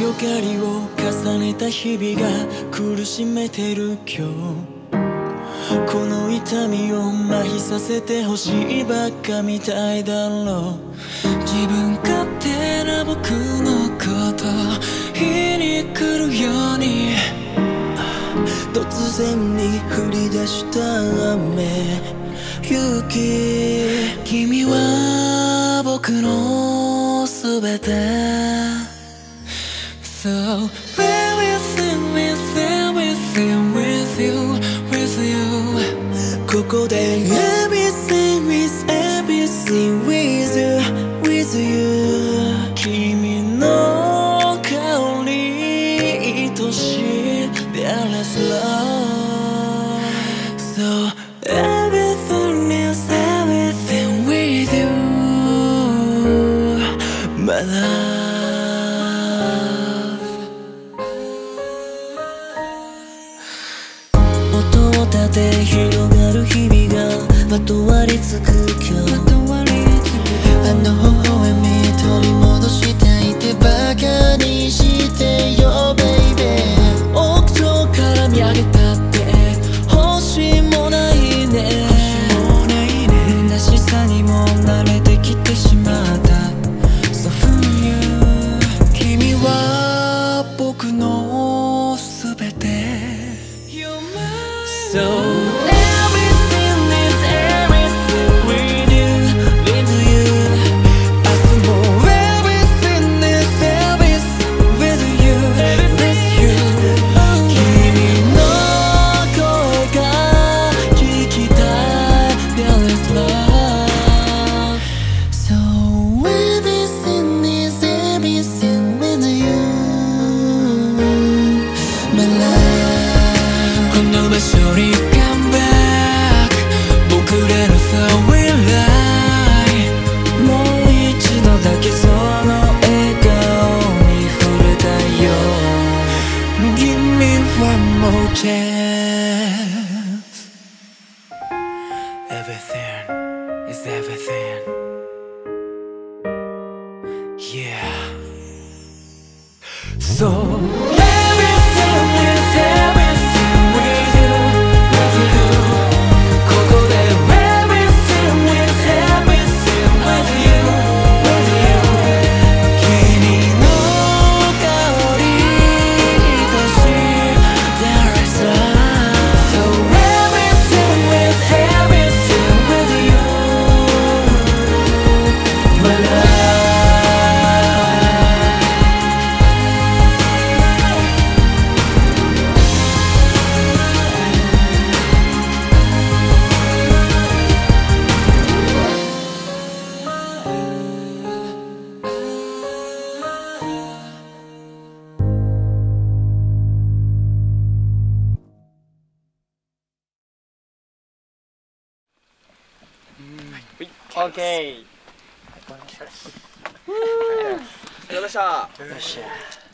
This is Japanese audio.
よがりを重ねた日々が苦しめてる今日この痛みを麻痺させてほしいばっかみたいだろう自分勝手な僕のこと言いに来るように突然に降り出した雨雪君は僕のすべて So everything is everything with you with you ここで Everything とわりつく今日あの微笑み取り戻したいってバカにしてよ baby 屋上から見上げたって星もないね。虚しさにも慣れてきてしまった。So for you 君は僕のすべて。So love この場所に come back 僕らの so we lie もう一度だけその笑顔に触れたいよ Give me one more chance Everything is everything Yeah So とうござい。ましたよっしゃ